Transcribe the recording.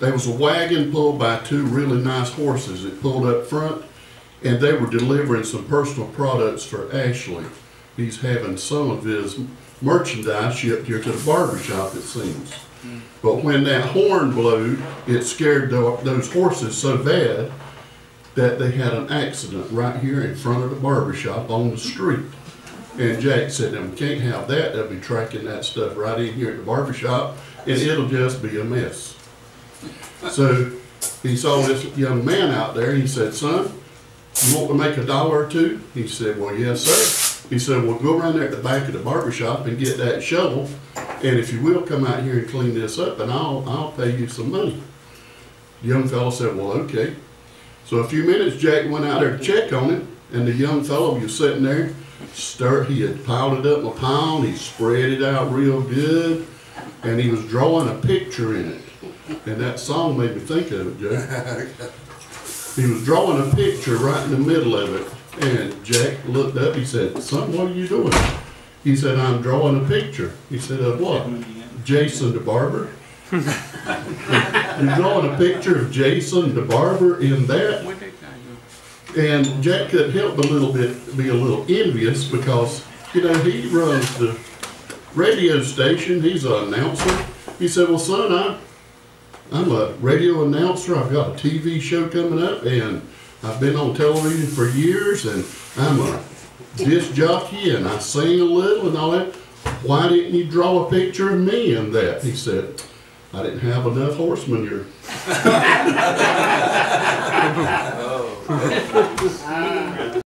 there was a wagon pulled by two really nice horses. It pulled up front, and they were delivering some personal products for Ashley. He's having some of his merchandise shipped here to the barber shop, it seems. But when that horn blew, it scared tho- those horses so bad that they had an accident right here in front of the barber shop on the street. And Jack said, "Now, we can't have that. They'll be tracking that stuff right in here at the barber shop, and it'll just be a mess." So he saw this young man out there. He said, "Son, you want to make a dollar or two? He said, "Well, yes, sir." He said, "Well, go around there at the back of the barber shop and get that shovel, and if you will, come out here and clean this up, and I'll I'll pay you some money." The young fellow said, "Well, okay." So a few minutes, Jack went out there to check on him, and the young fellow was sitting there, stir, he had piled it up in a pile, he spread it out real good, and he was drawing a picture in it. And that song made me think of it, Jack. He was drawing a picture right in the middle of it, and Jack looked up, he said, son, what are you doing? He said, I'm drawing a picture. He said, of what? Jason the barber? You're drawing a picture of Jason the barber in that? And Jack couldn't help a little bit, be a little envious because, you know, he runs the radio station, he's an announcer. He said, well, son, I'm, I'm a radio announcer, I've got a TV show coming up, and I've been on television for years, and I'm a disc jockey, and I sing a little and all that. Why didn't you draw a picture of me in that? He said, I didn't have enough horse manure.